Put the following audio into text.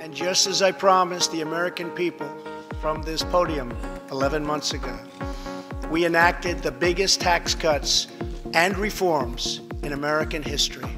And just as I promised the American people from this podium 11 months ago, we enacted the biggest tax cuts and reforms in American history.